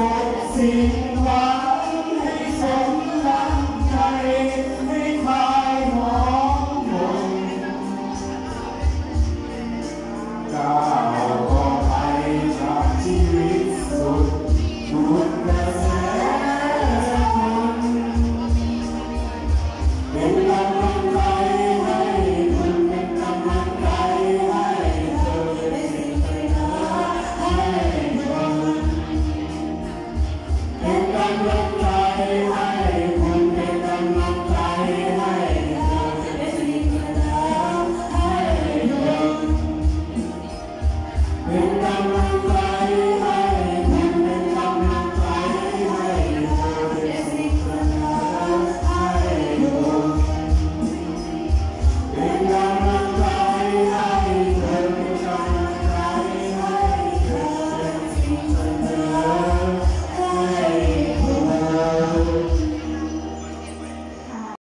Sing, sing, sing,